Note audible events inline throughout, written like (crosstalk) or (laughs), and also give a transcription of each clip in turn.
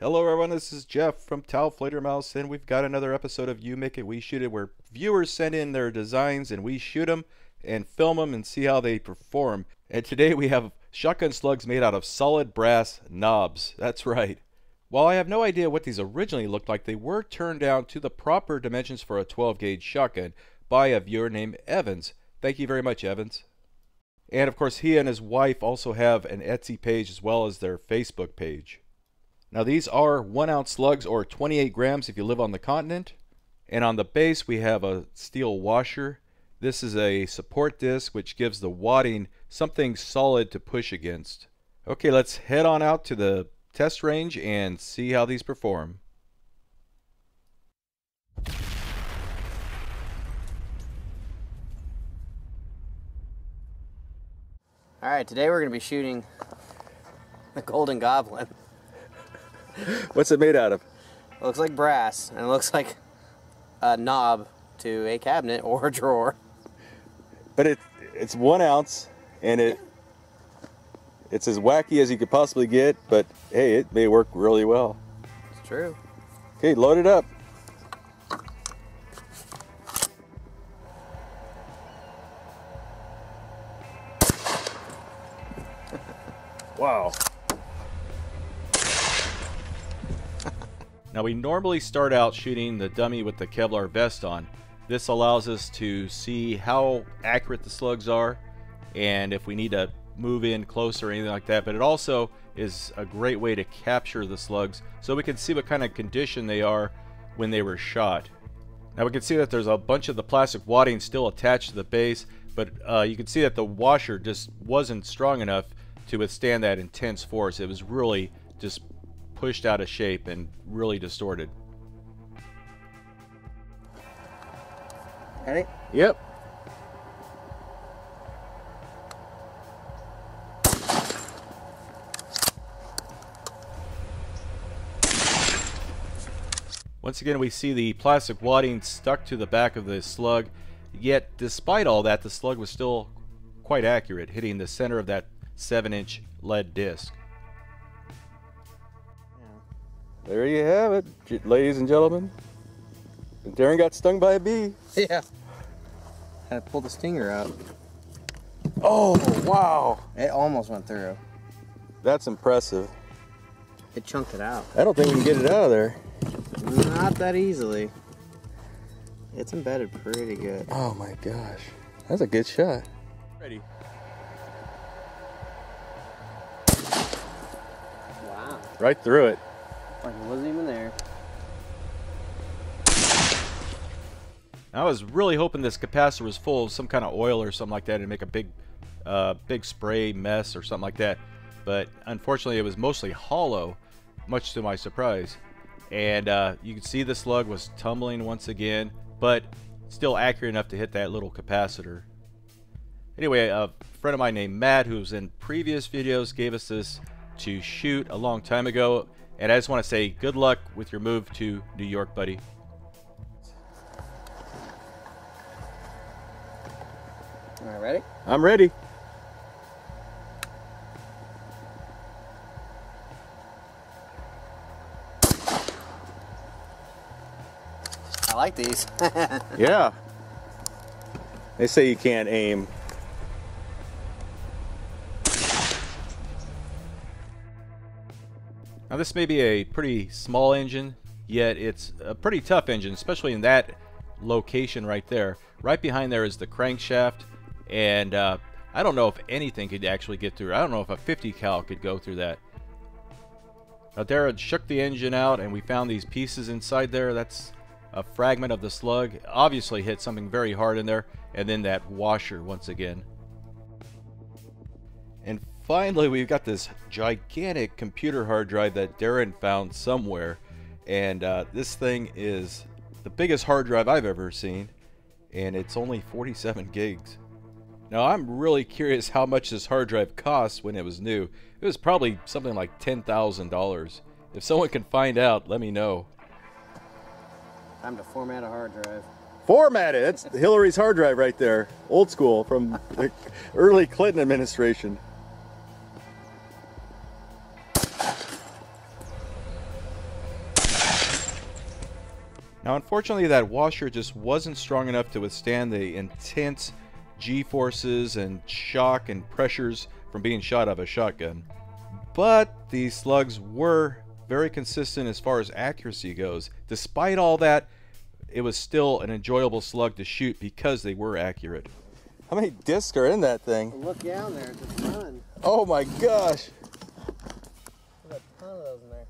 Hello, everyone. This is Jeff from Tau Mouse, and we've got another episode of You Make It, We Shoot It, where viewers send in their designs and we shoot them and film them and see how they perform. And today we have shotgun slugs made out of solid brass knobs. That's right. While I have no idea what these originally looked like, they were turned down to the proper dimensions for a 12 gauge shotgun by a viewer named Evans. Thank you very much, Evans. And of course, he and his wife also have an Etsy page as well as their Facebook page. Now these are one ounce slugs or 28 grams if you live on the continent. And on the base we have a steel washer. This is a support disc which gives the wadding something solid to push against. Okay, let's head on out to the test range and see how these perform. Alright, today we're going to be shooting the Golden Goblin. (laughs) What's it made out of? It looks like brass, and it looks like a knob to a cabinet or a drawer. But it it's one ounce and it it's as wacky as you could possibly get, but hey, it may work really well. It's true. Okay, load it up. (laughs) wow. Now we normally start out shooting the dummy with the Kevlar vest on. This allows us to see how accurate the slugs are and if we need to move in closer or anything like that. But it also is a great way to capture the slugs so we can see what kind of condition they are when they were shot. Now we can see that there's a bunch of the plastic wadding still attached to the base, but uh, you can see that the washer just wasn't strong enough to withstand that intense force. It was really just pushed out of shape and really distorted. Ready? Yep. Once again, we see the plastic wadding stuck to the back of the slug, yet despite all that, the slug was still quite accurate, hitting the center of that 7-inch lead disc. There you have it, ladies and gentlemen. Darren got stung by a bee. (laughs) Yeah. Had to pull the stinger out. Oh, wow. It almost went through. That's impressive. It chunked it out. I don't think we can get it out of there. Not that easily. It's embedded pretty good. Oh my gosh. That's a good shot. Ready. Wow. Right through it. Like it wasn't even there. I was really hoping this capacitor was full of some kind of oil or something like that and make a big, uh, big spray mess or something like that. But unfortunately, it was mostly hollow, much to my surprise. And uh, you can see the slug was tumbling once again, but still accurate enough to hit that little capacitor. Anyway, a friend of mine named Matt, who's in previous videos, gave us this to shoot a long time ago. And I just want to say good luck with your move to New York, buddy. All right, ready? I'm ready. I like these. (laughs) Yeah. They say you can't aim. Now this may be a pretty small engine, yet it's a pretty tough engine, especially in that location right there. Right behind there is the crankshaft, and uh, I don't know if anything could actually get through. I don't know if a 50 cal could go through that. Now Darren shook the engine out, and we found these pieces inside there. That's a fragment of the slug. Obviously hit something very hard in there, and then that washer once again. And finally, we've got this gigantic computer hard drive that Darren found somewhere. And uh, this thing is the biggest hard drive I've ever seen. And it's only 47 gigs. Now, I'm really curious how much this hard drive cost when it was new. It was probably something like $10,000. If someone can find out, let me know. Time to format a hard drive. Format it. That's Hillary's hard drive right there. Old school from the early Clinton administration. Now, unfortunately, that washer just wasn't strong enough to withstand the intense G-forces and shock and pressures from being shot out of a shotgun. But these slugs were very consistent as far as accuracy goes. Despite all that, it was still an enjoyable slug to shoot because they were accurate. How many discs are in that thing? Look down there, it's a ton. Oh my gosh! There's a ton of those in there.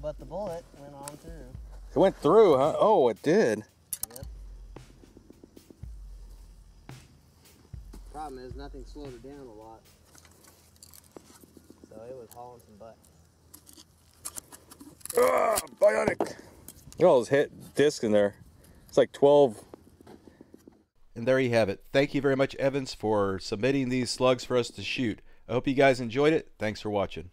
But the bullet went on through. It went through, huh? Oh, it did. Yep. Problem is, nothing slowed it down a lot. So it was hauling some butt. Ah, bionic. Look at all those hit discs in there. It's like 12. And there you have it. Thank you very much, Evans, for submitting these slugs for us to shoot. I hope you guys enjoyed it. Thanks for watching.